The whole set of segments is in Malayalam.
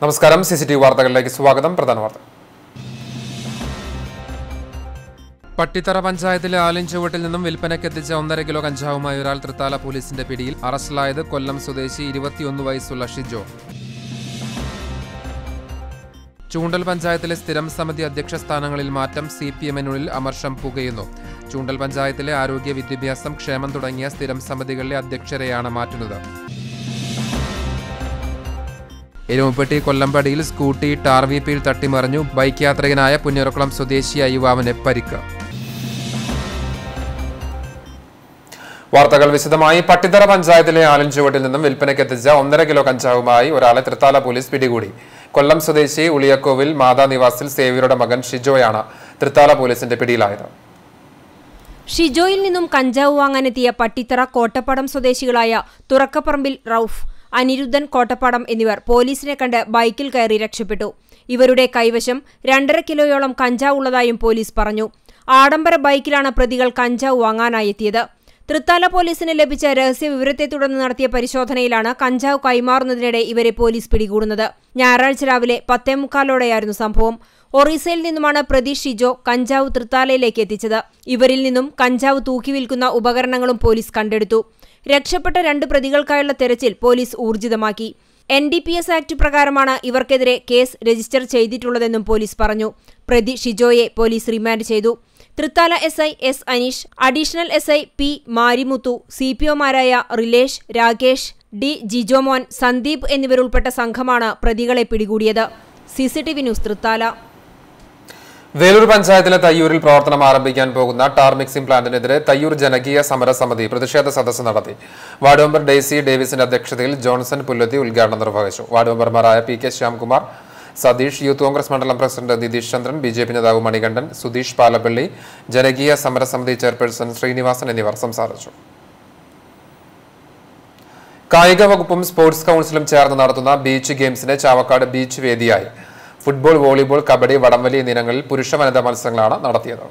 നമസ്കാരം സി സി ടി വി വാർത്തകളിലേക്ക് സ്വാഗതം. പ്രധാന വാർത്ത. പട്ടിത്തറ പഞ്ചായത്തിലെ ആലിൻചുവട്ടിൽ നിന്നും വിൽപ്പനയ്ക്കെത്തിച്ച ഒന്നര കിലോ കഞ്ചാവുമായി ഒരാൾ തൃത്താല പോലീസിന്റെ പിടിയിൽ അറസ്റ്റിലായത് കൊല്ലം സ്വദേശി ഇരുപത്തിയൊന്ന് വയസ്സുള്ള ഷിജോ. ചൂണ്ടൽ പഞ്ചായത്തിലെ സ്ഥിരം സമിതി അധ്യക്ഷ സ്ഥാനങ്ങളിൽ മാറ്റം സി പി എമ്മിനുള്ളിൽ അമർഷം പുകയുന്നു. ചൂണ്ടൽ പഞ്ചായത്തിലെ ആരോഗ്യ വിദ്യാഭ്യാസം ക്ഷേമം തുടങ്ങിയ സ്ഥിരം സമിതികളിലെ അധ്യക്ഷരെയാണ് മാറ്റുന്നത്. എരുമപ്പെട്ടി കൊല്ലമ്പടിയിൽ സ്കൂട്ടി ടാർവീപ്പിയിൽ തട്ടിമറിഞ്ഞു ബൈക്ക് യാത്രികനായ പുന്നൂർക്കുളം സ്വദേശിയായ യുവാവിന് പരിക്ക്. വാർത്തകൾ വിശദമായി. പട്ടിത്തറ പഞ്ചായത്തിലെ ആലഞ്ചുവട്ടിൽ നിന്നും വിൽപ്പനയ്ക്കെത്തിച്ച ഒന്നര കിലോ കഞ്ചാവുമായി ഒരാളെ തൃത്താല പോലീസ് പിടികൂടി. കൊല്ലം സ്വദേശി ഉളിയക്കോവിൽ മാതാ നിവാസിൽ സേവ്യരുടെ മകൻ ഷിജോയാണ് തൃത്താല പോലീസിന്റെ പിടിയിലായത്. ഷിജോയിൽ നിന്നും കഞ്ചാവ് വാങ്ങാനെത്തിയ പട്ടിത്തറ കോട്ടപ്പടം സ്വദേശികളായ തുറക്കപ്പറമ്പിൽ റൌഫ് അനിരുദ്ധൻ കോട്ടപ്പാടം എന്നിവർ പോലീസിനെ കണ്ട് ബൈക്കിൽ കയറി രക്ഷപ്പെട്ടു. ഇവരുടെ കൈവശം രണ്ടര കിലോയോളം കഞ്ചാവ് ഉള്ളതായും പോലീസ് പറഞ്ഞു. ആഡംബര ബൈക്കിലാണ് പ്രതികൾ കഞ്ചാവ് വാങ്ങാനായി എത്തിയത്. തൃത്താല പോലീസിന് ലഭിച്ച രഹസ്യ വിവരത്തെ തുടർന്ന് നടത്തിയ പരിശോധനയിലാണ് കഞ്ചാവ് കൈമാറുന്നതിനിടെ ഇവരെ പോലീസ് പിടികൂടുന്നത്. ഞായറാഴ്ച രാവിലെ പത്തേ മുക്കാലോടെയായിരുന്നു സംഭവം. ഒറീസയിൽ നിന്നുമാണ് പ്രതി ഷിജോ കഞ്ചാവ് തൃത്താലയിലേക്ക് എത്തിച്ചത്. ഇവരിൽ നിന്നും കഞ്ചാവ് തൂക്കി വിൽക്കുന്ന ഉപകരണങ്ങളും പോലീസ് കണ്ടെടുത്തു. രക്ഷപ്പെട്ട രണ്ട് പ്രതികൾക്കായുള്ള തെരച്ചിൽ പോലീസ് ഊർജിതമാക്കി. N D P S act പ്രകാരമാണ് ഇവർക്കെതിരെ കേസ് രജിസ്റ്റർ ചെയ്തിട്ടുള്ളതെന്നും പോലീസ് പറഞ്ഞു. പ്രതി ഷിജോയെ പോലീസ് റിമാൻഡ് ചെയ്തു. Thrithala S I S Aneesh additional S I P Marimuthu C P ഒമാരായ Rilesh Rakesh D Jijomon Sandeep എന്നിവരുൾപ്പെട്ട സംഘമാണ് പ്രതികളെ പിടികൂടിയത്. CCTV news Thrithala. വേലൂർ പഞ്ചായത്തിലെ തയ്യൂരിൽ പ്രവർത്തനം ആരംഭിക്കാൻ പോകുന്ന ടാർ മിക്സിംഗ് പ്ലാന്റിനെതിരെ തയ്യൂർ ജനകീയ സമരസമിതി പ്രതിഷേധ സദസ്സ് നടത്തി. വാർഡ് മെമ്പർ ഡെയ്സി ഡേവിസിന്റെ അധ്യക്ഷതയിൽ ജോൺസൺ പുല്ലത്തി ഉദ്ഘാടനം നിർവഹിച്ചു. വാർഡ് മെമ്പർമാരായ P K Shyamkumar Satheesh youth Congress മണ്ഡലം president Nitheesh Chandran B J P നേതാവ് മണികണ്ഠൻ സുധീഷ് പാലപ്പള്ളി ജനകീയ സമരസമിതി ചെയർപേഴ്സൺ ശ്രീനിവാസൻ എന്നിവർ സംസാരിച്ചു. കായിക വകുപ്പും സ്പോർട്സ് കൗൺസിലും ചേർന്ന് നടത്തുന്ന ബീച്ച് ഗെയിംസിന് ചാവക്കാട് ബീച്ച് വേദിയായി. ഫുട്ബോൾ വോളിബോൾ കബഡി വടംവലി എന്നിനങ്ങളിൽ പുരുഷ വനിതാ മത്സരങ്ങളാണ് നടത്തിയത്.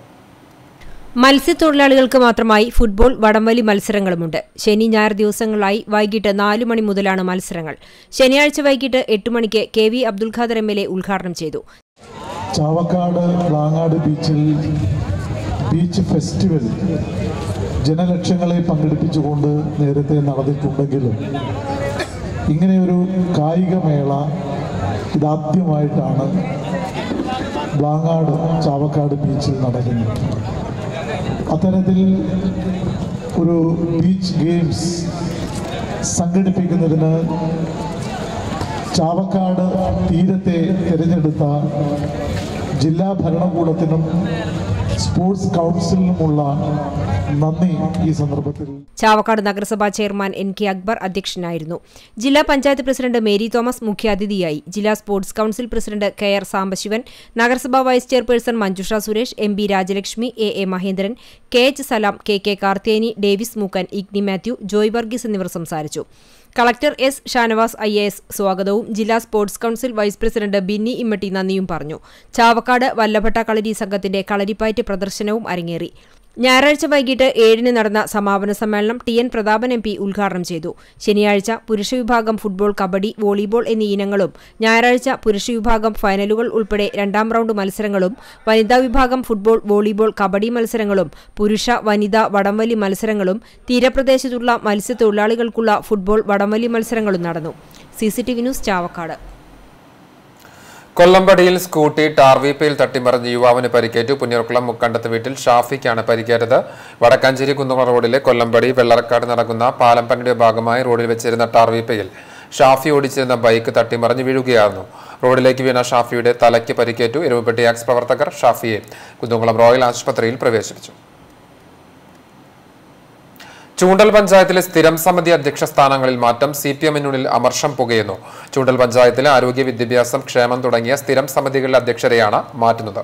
മത്സ്യത്തൊഴിലാളികൾക്ക് മാത്രമായി ഫുട്ബോൾ വടംവലി മത്സരങ്ങളുമുണ്ട്. ശനി ഞായർ ദിവസങ്ങളായി വൈകിട്ട് നാലു മണി മുതലാണ് മത്സരങ്ങൾ. ശനിയാഴ്ച വൈകിട്ട് എട്ട് മണിക്ക് K V Abdul Khader M L A ഉദ്ഘാടനം ചെയ്തു. ചാവക്കാട് വാങ്ങാട് ബീച്ചിൽ ബീച്ച് ഫെസ്റ്റിവൽ ജനലക്ഷങ്ങളെ പങ്കെടുപ്പിച്ചുകൊണ്ട് നേരത്തെ നടന്നിട്ടുണ്ടെങ്കിലും ഇങ്ങനെയൊരു കായികമേള ഇതാദ്യമായിട്ടാണ് വാങ്ങാട് ചാവക്കാട് ബീച്ചിൽ നടക്കുന്നത്. അത്തരത്തിൽ ഒരു ബീച്ച് ഗെയിംസ് സംഘടിപ്പിക്കുന്നതിന് ചാവക്കാട് തീരത്തെ തിരഞ്ഞെടുത്ത ജില്ലാ ഭരണകൂടത്തിനും സ്പോർട്സ് കൗൺസിലിനുമുള്ള ഈ സന്ദർഭത്തിൽ. ചാവക്കാട് നഗരസഭാ ചെയർമാൻ എൻ കെ അക്ബർ അധ്യക്ഷനായിരുന്നു. ജില്ലാ പഞ്ചായത്ത് പ്രസിഡന്റ് മേരി തോമസ് മുഖ്യാതിഥിയായി. ജില്ലാ sports council president K R Sambasivan നഗരസഭാ vice chairperson Manjusha Suresh M B Rajalakshmi A A Mahendran K H Salam K K Karthene Davis Mookkan Igni Mathew Joy Varghese എന്നിവർ സംസാരിച്ചു. Collector S Shanavas I S സ്വാഗതവും ജില്ലാ sports council vice president Binny Immatty നന്ദിയും പറഞ്ഞു. ചാവക്കാട് വല്ലഭട്ട കളരി സംഘത്തിന്റെ കളരിപ്പയറ്റ് പ്രദർശനവും അരങ്ങേറി. ഞായറാഴ്ച വൈകിട്ട് ഏഴിന് നടന്ന സമാപന സമ്മേളനം T N Prathapan M P ഉദ്ഘാടനം ചെയ്തു. ശനിയാഴ്ച പുരുഷ വിഭാഗം ഫുട്ബോൾ കബഡി വോളിബോൾ എന്നീ ഇനങ്ങളും ഞായറാഴ്ച പുരുഷ വിഭാഗം ഫൈനലുകൾ ഉൾപ്പെടെ രണ്ടാം റൗണ്ട് മത്സരങ്ങളും വനിതാ വിഭാഗം ഫുട്ബോൾ വോളിബോൾ കബഡി മത്സരങ്ങളും പുരുഷ വനിതാ വടംവലി മത്സരങ്ങളും തീരപ്രദേശത്തുള്ള മത്സ്യത്തൊഴിലാളികൾക്കുള്ള ഫുട്ബോൾ വടംവലി മത്സരങ്ങളും നടന്നു. C news Chavakkad. കൊല്ലമ്പടിയിൽ സ്കൂട്ടി ടാർവീപ്പയിൽ തട്ടിമറിഞ്ഞ് യുവാവിന് പരിക്കേറ്റു. പുന്നൂർക്കുളം മുക്കണ്ടത്ത് വീട്ടിൽ ഷാഫിക്കാണ് പരിക്കേറ്റത്. വടക്കാഞ്ചേരി കുന്നുകുള റോഡിലെ കൊല്ലമ്പടി വെള്ളറക്കാട് നടക്കുന്ന പാലം പണിയുടെ ഭാഗമായി റോഡിൽ വെച്ചിരുന്ന ടാർവീപ്പയിൽ ഷാഫി ഓടിച്ചിരുന്ന ബൈക്ക് തട്ടിമറിഞ്ഞ് വീഴുകയായിരുന്നു. റോഡിലേക്ക് വീണ ഷാഫിയുടെ തലയ്ക്ക് പരിക്കേറ്റു. എരുമപ്പെട്ടി ആക്സ് പ്രവർത്തകർ ഷാഫിയെ കുന്നുകുളം റോയൽ ആശുപത്രിയിൽ പ്രവേശിപ്പിച്ചു. ചൂണ്ടൽ പഞ്ചായത്തിലെ സ്ഥിരം സമിതി അധ്യക്ഷ സ്ഥാനങ്ങളിൽ മാറ്റം സി പി എമ്മിനുള്ളിൽ അമർഷം പുകയുന്നു. ചൂണ്ടൽ പഞ്ചായത്തിലെ ആരോഗ്യ വിദ്യാഭ്യാസം ക്ഷേമം തുടങ്ങിയ സ്ഥിരം സമിതികളിലെ അധ്യക്ഷരെയാണ് മാറ്റുന്നത്.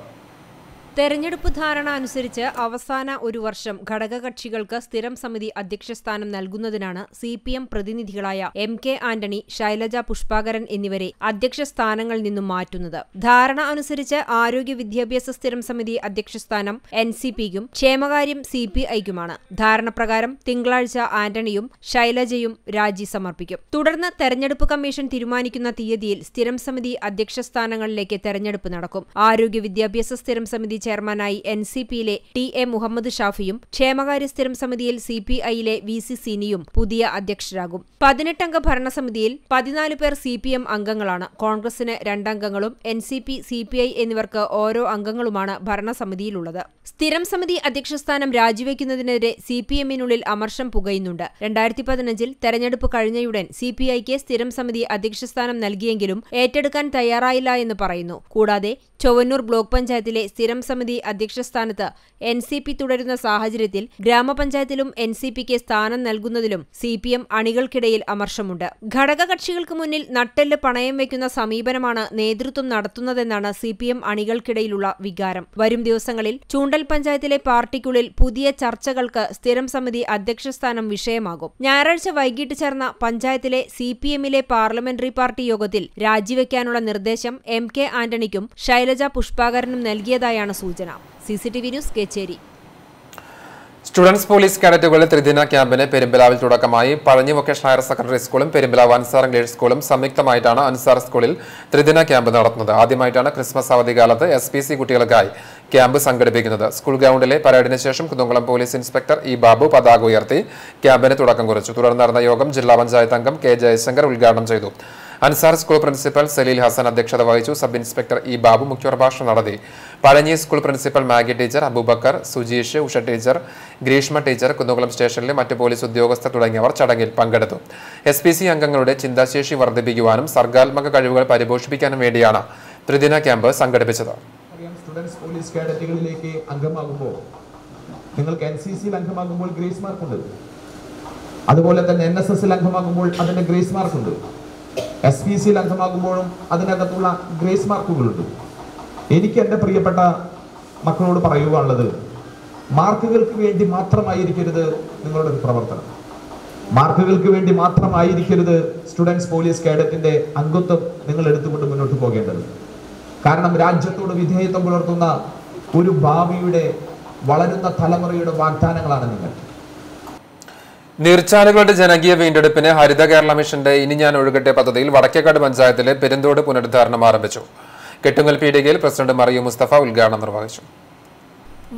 തെരഞ്ഞെടുപ്പ് ധാരണ അനുസരിച്ച് അവസാന ഒരു വർഷം ഘടകകക്ഷികൾക്ക് സ്ഥിരം സമിതി അധ്യക്ഷസ്ഥാനം നൽകുന്നതിനാണ് സി പി എം പ്രതിനിധികളായ എം കെ ആന്റണി ശൈലജ പുഷ്പാകരൻ എന്നിവരെ അധ്യക്ഷ സ്ഥാനങ്ങളിൽ നിന്നും മാറ്റുന്നത്. ധാരണ അനുസരിച്ച് ആരോഗ്യ വിദ്യാഭ്യാസ സ്ഥിരം സമിതി അധ്യക്ഷസ്ഥാനം എൻ സി പിക്കും ക്ഷേമകാര്യം സി പി ഐക്കുമാണ്. ധാരണപ്രകാരം തിങ്കളാഴ്ച ആന്റണിയും ശൈലജയും രാജി സമർപ്പിക്കും. തുടർന്ന് തെരഞ്ഞെടുപ്പ് കമ്മീഷൻ തീരുമാനിക്കുന്ന തീയതിയിൽ സ്ഥിരം സമിതി അധ്യക്ഷ സ്ഥാനങ്ങളിലേക്ക് തെരഞ്ഞെടുപ്പ് നടക്കും. ആരോഗ്യ വിദ്യാഭ്യാസ സ്ഥിരം സമിതി ചെയർമാനായി എൻ സി പിയിലെ ടി എ മുഹമ്മദ് ഷാഫിയും ക്ഷേമകാര്യ സ്ഥിരം സമിതിയിൽ സി പി ഐയിലെ വി സി സിനിയും പുതിയ അധ്യക്ഷരാകും. പതിനെട്ടംഗ ഭരണസമിതിയിൽ പതിനാല് പേർ സി പി എം അംഗങ്ങളാണ്. കോൺഗ്രസിന് രണ്ടംഗങ്ങളും N C P C P I എന്നിവർക്ക് ഓരോ അംഗങ്ങളുമാണ് ഭരണസമിതിയിലുള്ളത്. സ്ഥിരം സമിതി അധ്യക്ഷസ്ഥാനം രാജിവെക്കുന്നതിനെതിരെ സി പി എമ്മിനുള്ളിൽ അമർഷം പുകയുന്നുണ്ട്. രണ്ടായിരത്തി പതിനഞ്ചിൽ തെരഞ്ഞെടുപ്പ് കഴിഞ്ഞയുടൻ സി പി ഐക്ക് സ്ഥിരം സമിതി അധ്യക്ഷസ്ഥാനം നൽകിയെങ്കിലും ഏറ്റെടുക്കാൻ തയ്യാറായില്ല എന്ന് പറയുന്നു. കൂടാതെ ചൊവ്വന്നൂർ ബ്ലോക്ക് പഞ്ചായത്തിലെ സ്ഥിരം സമിതി അധ്യക്ഷസ്ഥാനത്ത് എൻ സി പി തുടരുന്ന സാഹചര്യത്തിൽ ഗ്രാമപഞ്ചായത്തിലും എൻ സി പിക്ക് സ്ഥാനം നൽകുന്നതിലും സി പി എം അണികൾക്കിടയിൽ അമർഷമുണ്ട്. ഘടകകക്ഷികൾക്ക് മുന്നിൽ നട്ടെല്ല് പണയം വയ്ക്കുന്ന സമീപനമാണ് നേതൃത്വം നടത്തുന്നതെന്നാണ് സി പി എം അണികൾക്കിടയിലുള്ള വികാരം. വരും ദിവസങ്ങളിൽ ചൂണ്ടൽ പഞ്ചായത്തിലെ പാർട്ടിക്കുള്ളിൽ പുതിയ ചർച്ചകൾക്ക് സ്ഥിരം സമിതി അധ്യക്ഷസ്ഥാനം വിഷയമാകും. ഞായറാഴ്ച വൈകിട്ട് ചേർന്ന പഞ്ചായത്തിലെ സി പി എമ്മിലെ പാർലമെന്ററി പാർട്ടി യോഗത്തിൽ രാജിവെക്കാനുള്ള നിർദ്ദേശം എം കെ ആന്റണിക്കും ശൈലജ പുഷ്പാകരനും നൽകിയതായാണ് സൂചന. C C T V news Kechery. Students police കാഡറ്റുകളുടെ ത്രിദിന ക്യാമ്പിന് പെരുമ്പലാവിൽ തുടക്കമായി. പഴഞ്ഞി വൊക്കേഷൻ ഹയർ സെക്കൻഡറി സ്കൂളും പെരുമ്പലാവ് അൻസാർ ഇംഗ്ലീഷ് സ്കൂളും സംയുക്തമായിട്ടാണ് അൻസാർ സ്കൂളിൽ ത്രിദിന ക്യാമ്പ് നടത്തുന്നത്. ആദ്യമായിട്ടാണ് ക്രിസ്മസ് അവധിക്കാലത്ത് എസ് പി സി കുട്ടികൾക്കായി ക്യാമ്പ് സംഘടിപ്പിക്കുന്നത്. സ്കൂൾ ഗ്രൗണ്ടിലെ പരേഡിന് ശേഷം Kunnamkulam police inspector E Babu പതാക ഉയർത്തി ക്യാമ്പിന് തുടക്കം കുറിച്ചു. തുടർന്ന് നടന്ന യോഗം ജില്ലാ പഞ്ചായത്ത് അംഗം കെ ജയശങ്കർ ഉദ്ഘാടനം ചെയ്തു. അൻസാർ സ്കൂൾ പ്രിൻസിപ്പൽ സലീൽ ഹസൻ അധ്യക്ഷത വഹിച്ചു. സബ് ഇൻസ്പെക്ടർ ഇ ബാബു മുഖ്യപ്രഭാഷണം നടത്തി. Pazhanji school principal Maggie teacher Aboobacker Sujeesh Usha teacher Greeshma teacher Kunnukulam സ്റ്റേഷനിലെ മറ്റ് പോലീസ് ഉദ്യോഗസ്ഥർ തുടങ്ങിയവർ ചടങ്ങിൽ പങ്കെടുത്തു. എസ് പി സി അംഗങ്ങളുടെ ചിന്താശേഷി വർദ്ധിപ്പിക്കുവാനും സർഗാത്മക കഴിവുകൾ പരിപോഷിപ്പിക്കാനും വേണ്ടിയാണ് ത്രിദിന ക്യാമ്പ് സംഘടിപ്പിച്ചത്. പോലീസ് നിങ്ങൾക്ക് എൻ സി സിയിൽ അംഗമാകുമ്പോൾ ഗ്രേസ് മാർക്ക് ഉണ്ട് അതുപോലെ തന്നെ എൻ എസ് എസിൽ അംഗമാകുമ്പോൾ അതിന്റെ ഗ്രേസ് മാർക്ക് ഉണ്ട് എസ് പി സിയിൽ അംഗമാകുമ്പോഴും അതിനകത്തുള്ള ഗ്രേസ് മാർക്കുകളുണ്ട്. എനിക്ക് എന്റെ പ്രിയപ്പെട്ട മക്കളോട് പറയുവാനുള്ളത് മാർക്കുകൾക്ക് വേണ്ടി മാത്രമായിരിക്കരുത് നിങ്ങളുടെ ഒരു പ്രവർത്തനം. മാർക്കുകൾക്ക് വേണ്ടി മാത്രമായിരിക്കരുത് സ്റ്റുഡൻസ് പോലീസ് കേഡറ്റിന്റെ അംഗത്വം നിങ്ങൾ എടുത്തുകൊണ്ട് മുന്നോട്ട് പോകേണ്ടത്. കാരണം രാജ്യത്തോട് വിധേയത്വം പുലർത്തുന്ന ഒരു ഭാവിയുടെ വളരുന്ന തലമുറയുടെ വാഗ്ദാനങ്ങളാണ് നിങ്ങൾ. നീർച്ചാലുകളുടെ ജനകീയ വീണ്ടെടുപ്പിന് ഹരിത കേരള മിഷന്റെ ഇനി ഞാൻ ഒഴുകട്ടെ പദ്ധതിയിൽ വടക്കേക്കാട് പഞ്ചായത്തിലെ പെരുന്തോട് പുനരുദ്ധാരണം ആരംഭിച്ചു. കെട്ടുങ്ങൽ പീടികയിൽ പ്രസിഡന്റ് മറിയു മുസ്തഫ ഉദ്ഘാടനം നിർവഹിച്ചു.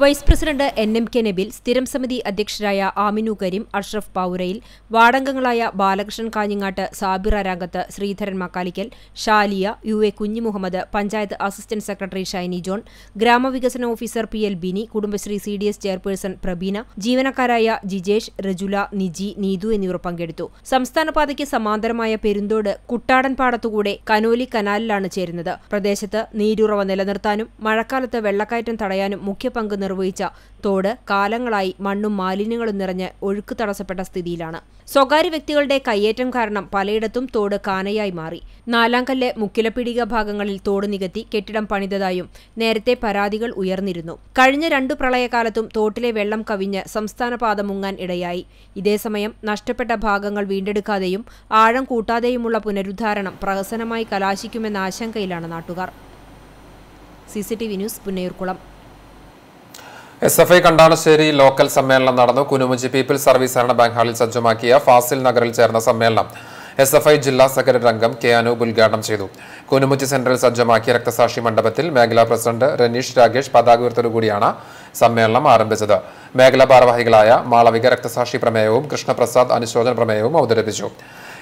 Vice president N M K Nabil സ്ഥിരം സമിതി അധ്യക്ഷരായ ആമിനു Kareem Ashraf പാവുരയിൽ വാർഡംഗങ്ങളായ Balakrishnan Kanhangatt Sabira Ragath Sreedharan Makkalikkal Shaliya U A Kunhimuhammed panchayat assistant secretary Shiny John ഗ്രാമവികസന officer P L Bini Kudumbashree C D S chairperson Prabeena ജീവനക്കാരായ Jijesh Rajula Niji Neethu എന്നിവർ പങ്കെടുത്തു. സംസ്ഥാന പാതയ്ക്ക് സമാന്തരമായ പെരുന്തോട് കുട്ടാടൻ പാടത്തുകൂടെ കനോലി കനാലിലാണ് ചേരുന്നത്. പ്രദേശത്ത് നീരുറവ നിലനിർത്താനും മഴക്കാലത്ത് വെള്ളക്കയറ്റം തടയാനും മുഖ്യ പങ്ക് നിർവഹിച്ച തോട് കാലങ്ങളായി മണ്ണും മാലിന്യങ്ങളും നിറഞ്ഞ് ഒഴുക്ക് തടസ്സപ്പെട്ട സ്ഥിതിയിലാണ്. സ്വകാര്യ വ്യക്തികളുടെ കയ്യേറ്റം കാരണം പലയിടത്തും തോട് കാനയായി മാറി. നാലാംകല്ല് മുക്കിലപ്പിടിക ഭാഗങ്ങളിൽ തോട് നികത്തി കെട്ടിടം പണിതതായും നേരത്തെ പരാതികൾ ഉയർന്നിരുന്നു. കഴിഞ്ഞ രണ്ടു പ്രളയകാലത്തും തോട്ടിലെ വെള്ളം കവിഞ്ഞ് സംസ്ഥാന പാത മുങ്ങാൻ ഇടയായി. ഇതേസമയം നഷ്ടപ്പെട്ട ഭാഗങ്ങൾ വീണ്ടെടുക്കാതെയും ആഴം കൂട്ടാതെയുമുള്ള പുനരുദ്ധാരണം പ്രഹസനമായി കലാശിക്കുമെന്ന ആശങ്കയിലാണ് നാട്ടുകാർ. CCTV news Punnayurkulam. S F I Kandanassery local സമ്മേളനം നടന്നു. കുനുമുഞ്ചി പീപ്പിൾസ് സർവീസ് ഭരണ ബാങ്ക് ഹാളിൽ സജ്ജമാക്കിയ ഫാസിൽ നഗറിൽ ചേർന്ന സമ്മേളനം എസ് എഫ് ഐ ജില്ലാ സെക്രട്ടറി അംഗം കെ അനൂപ് ഉദ്ഘാടനം ചെയ്തു. കുനുമുച്ചി സെന്ററിൽ സജ്ജമാക്കിയ രക്തസാക്ഷി മണ്ഡപത്തിൽ മേഖലാ പ്രസിഡന്റ് രനീഷ് രാകേഷ് പതാക ഉയർത്തലുകൂടിയാണ് സമ്മേളനം ആരംഭിച്ചത്. മേഖലാ ഭാരവാഹികളായ മാളവിക രക്തസാക്ഷി പ്രമേയവും കൃഷ്ണപ്രസാദ് അനുശോചന പ്രമേയവും അവതരിപ്പിച്ചു.